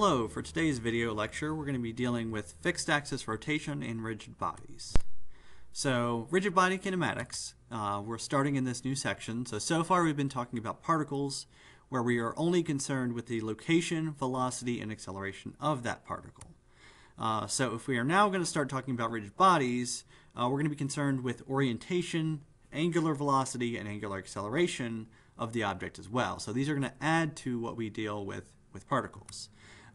Hello, for today's video lecture we're going to be dealing with fixed axis rotation in rigid bodies. So rigid body kinematics, uh, we're starting in this new section. So, so far we've been talking about particles where we are only concerned with the location, velocity, and acceleration of that particle. Uh, so if we are now going to start talking about rigid bodies, uh, we're going to be concerned with orientation, angular velocity, and angular acceleration of the object as well. So these are going to add to what we deal with with particles.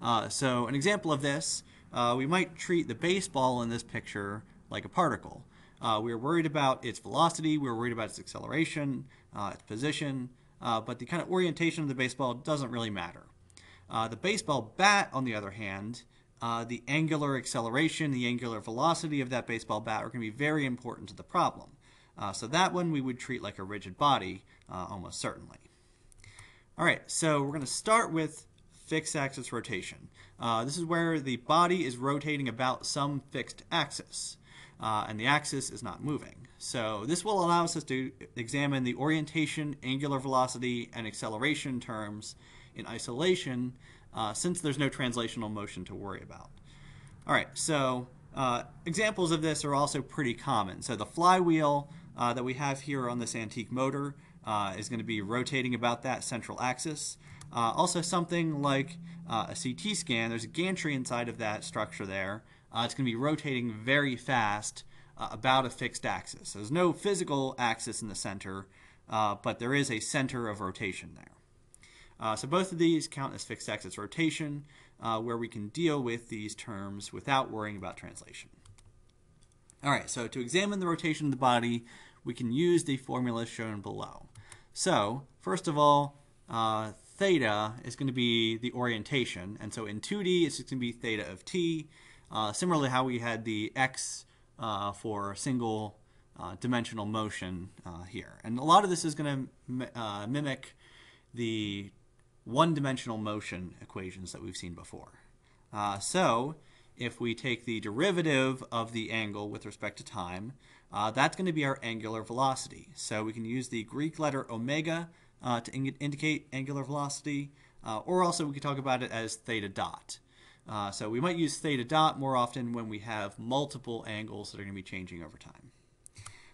Uh, so an example of this, uh, we might treat the baseball in this picture like a particle. Uh, we are worried about its velocity, we are worried about its acceleration, uh, its position, uh, but the kind of orientation of the baseball doesn't really matter. Uh, the baseball bat, on the other hand, the angular acceleration, the angular velocity of that baseball bat are going to be very important to the problem. so that one we would treat like a rigid body, almost certainly. All right, so we're going to start with fixed axis rotation. Uh, this is where the body is rotating about some fixed axis, uh, and the axis is not moving. So this will allow us to examine the orientation, angular velocity, and acceleration terms in isolation, uh, since there's no translational motion to worry about. All right, so uh, examples of this are also pretty common. So the flywheel uh, that we have here on this antique motor uh, is going to be rotating about that central axis. Uh, also, something like uh, a CT scan, there's a gantry inside of that structure there. Uh, it's going to be rotating very fast uh, about a fixed axis. So there's no physical axis in the center, uh, but there is a center of rotation there. Uh, so both of these count as fixed axis rotation, where we can deal with these terms without worrying about translation. All right, so to examine the rotation of the body, we can use the formula shown below. So, first of all, uh, theta is going to be the orientation. And so in 2D, it's going to be theta of t. Uh, similarly, how we had the x uh, for single uh, dimensional motion uh, here. And a lot of this is going to uh, mimic the one-dimensional motion equations that we've seen before. Uh, so if we take the derivative of the angle with respect to time, that's going to be our angular velocity. So we can use the Greek letter omega uh, to in indicate angular velocity, uh, or also we could talk about it as theta dot. Uh, so we might use theta dot more often when we have multiple angles that are going to be changing over time.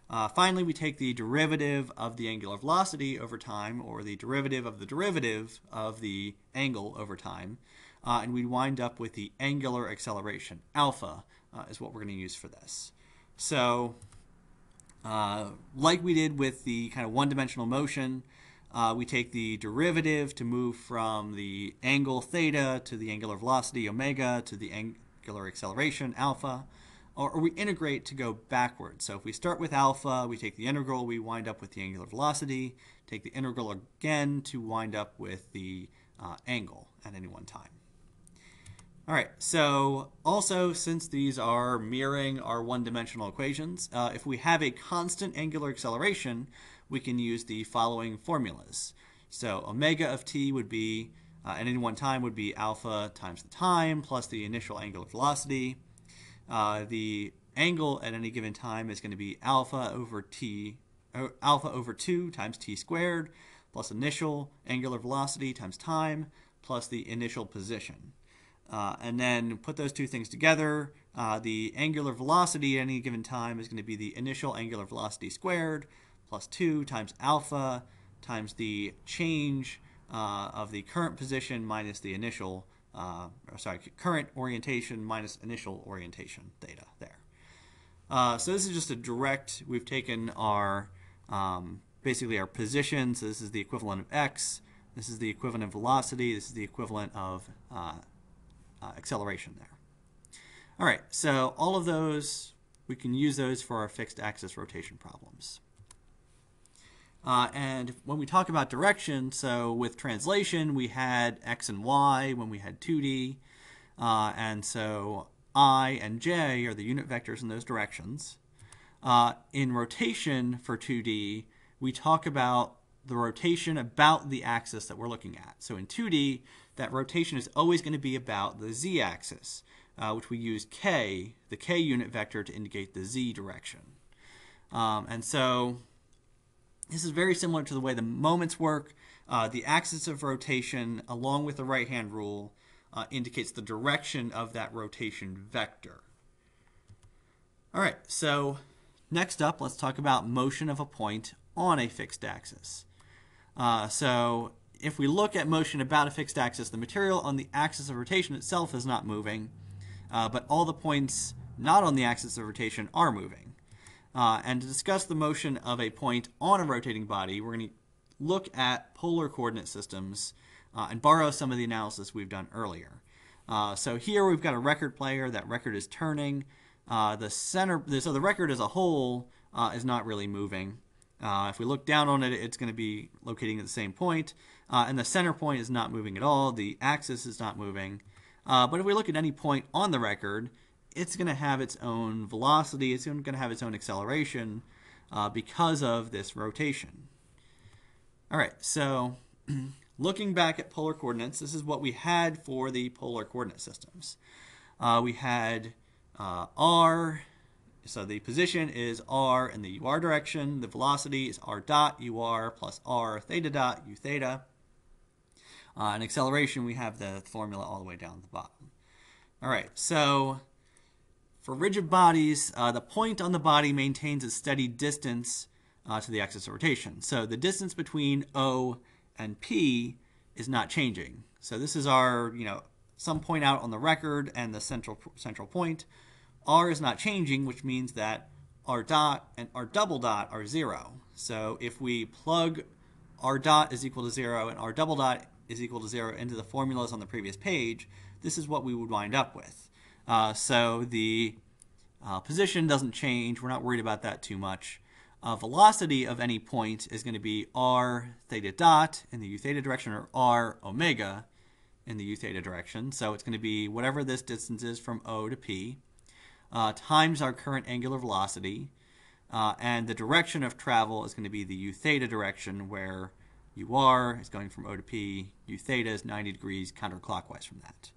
Uh, finally, we take the derivative of the angular velocity over time, or the derivative of the derivative of the angle over time, uh, and we wind up with the angular acceleration. Alpha uh, is what we're going to use for this. So, like we did with the kind of one-dimensional motion, uh, we take the derivative to move from the angle theta to the angular velocity omega to the angular acceleration alpha, or, or, we integrate to go backwards. So if we start with alpha, we take the integral, we wind up with the angular velocity, take the integral again to wind up with the uh, angle at any one time. All right, so also since these are mirroring our one-dimensional equations, uh, if we have a constant angular acceleration, we can use the following formulas. So omega of t would be, uh, at any one time, would be alpha times the time plus the initial angular velocity. Uh, the angle at any given time is going to be alpha over t, alpha over 2 times t squared plus initial angular velocity times time plus the initial position. Uh, and then put those two things together. Uh, the angular velocity at any given time is going to be the initial angular velocity squared plus 2 times alpha times the change uh, of the current position minus the initial, uh, sorry, current orientation minus initial orientation theta there. Uh, so this is just a direct, we've taken our, um, basically our position, so this is the equivalent of x, this is the equivalent of velocity, this is the equivalent of uh, acceleration there. All right, so all of those, we can use those for our fixed axis rotation problems. Uh, and when we talk about direction, so with translation, we had x and y when we had 2D. Uh, and so i and j are the unit vectors in those directions. Uh, in rotation for 2D, we talk about the rotation about the axis that we're looking at. So in 2D, that rotation is always going to be about the z-axis, uh, which we use k, the k unit vector, to indicate the z direction. Um, and so this is very similar to the way the moments work. Uh, the axis of rotation, along with the right-hand rule, uh, indicates the direction of that rotation vector. All right, so next up, let's talk about motion of a point on a fixed axis. Uh, so if we look at motion about a fixed axis, the material on the axis of rotation itself is not moving, uh, but all the points not on the axis of rotation are moving. Uh, and to discuss the motion of a point on a rotating body, we're going to look at polar coordinate systems uh, and borrow some of the analysis we've done earlier. Uh, so here we've got a record player. That record is turning. Uh, the center, so the record as a whole uh, is not really moving. Uh, if we look down on it, it's going to be locating at the same point, uh, and the center point is not moving at all. The axis is not moving. but if we look at any point on the record, it's going to have its own velocity. It's going to have its own acceleration because of this rotation. All right, so looking back at polar coordinates, this is what we had for the polar coordinate systems. Uh, we had uh, r, so the position is r in the ur direction. The velocity is r dot ur plus r theta dot u theta. Uh, and acceleration, we have the formula all the way down at the bottom. All right, so for rigid bodies, uh, the point on the body maintains a steady distance uh, to the axis of rotation. So the distance between O and P is not changing. So this is our, you know, some point out on the record and the central central point. R is not changing, which means that R dot and R double dot are zero. So if we plug R dot is equal to zero and R double dot is equal to zero into the formulas on the previous page, this is what we would wind up with. Uh, so the uh, position doesn't change. We're not worried about that too much uh, velocity of any point is going to be r theta dot in the u theta direction or r omega in the u theta direction. So it's going to be whatever this distance is from O to P uh, times our current angular velocity. Uh, and the direction of travel is going to be the u theta direction where ur is going from O to P, u theta is 90 degrees counterclockwise from that.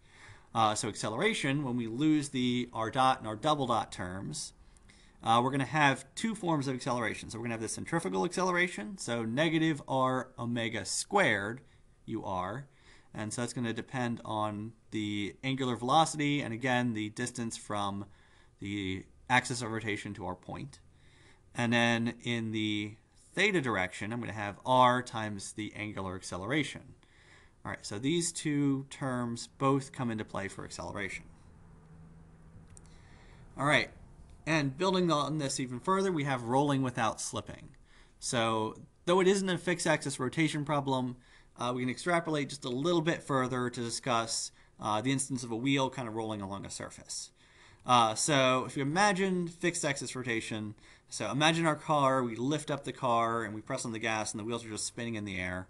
Uh, so acceleration, when we lose the r dot and r double dot terms, uh, we're going to have two forms of acceleration. So we're going to have the centrifugal acceleration, so negative r omega squared ur, and so that's going to depend on the angular velocity and again the distance from the axis of rotation to our point. And then in the theta direction, I'm going to have r times the angular acceleration. All right, so these two terms both come into play for acceleration. All right, and building on this even further, we have rolling without slipping. So though it isn't a fixed axis rotation problem, uh, we can extrapolate just a little bit further to discuss uh, the instance of a wheel kind of rolling along a surface. Uh, so if you imagine fixed axis rotation, so imagine our car, we lift up the car and we press on the gas and the wheels are just spinning in the air.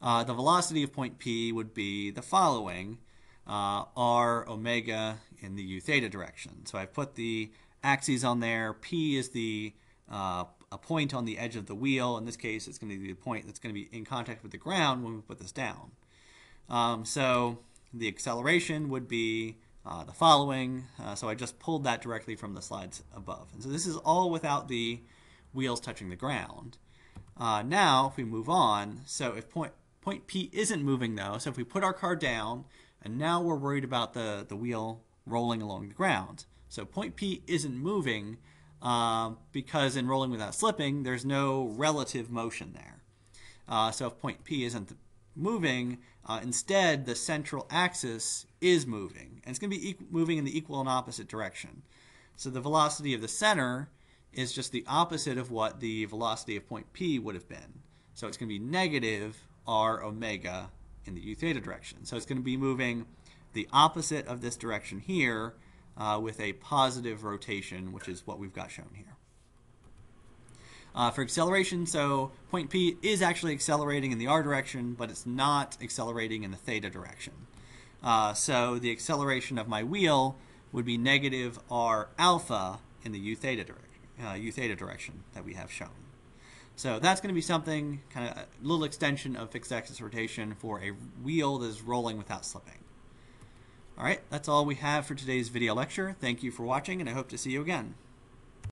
Uh, the velocity of point P would be the following, uh, r omega in the u theta direction. So I've put the axes on there. P is the uh, a point on the edge of the wheel. In this case, it's going to be the point that's going to be in contact with the ground when we put this down. Um, so the acceleration would be uh, the following. Uh, so I just pulled that directly from the slides above. And so this is all without the wheels touching the ground. Uh, now, if we move on, so if point, point P isn't moving though, so if we put our car down, and now we're worried about the, the wheel rolling along the ground. So point P isn't moving uh, because in rolling without slipping, there's no relative motion there. Uh, so if point P isn't moving, uh, instead the central axis is moving. And it's going to be moving in the equal and opposite direction. So the velocity of the center is just the opposite of what the velocity of point P would have been. So it's going to be negative r omega in the u theta direction. So it's going to be moving the opposite of this direction here, uh, with a positive rotation, which is what we've got shown here. Uh, for acceleration, so point P is actually accelerating in the r direction, but it's not accelerating in the theta direction. Uh, so the acceleration of my wheel would be negative r alpha in the u theta direction, uh, u theta direction that we have shown. So that's going to be something, kind of a little extension of fixed axis rotation for a wheel that is rolling without slipping. Alright, that's all we have for today's video lecture. Thank you for watching, and I hope to see you again.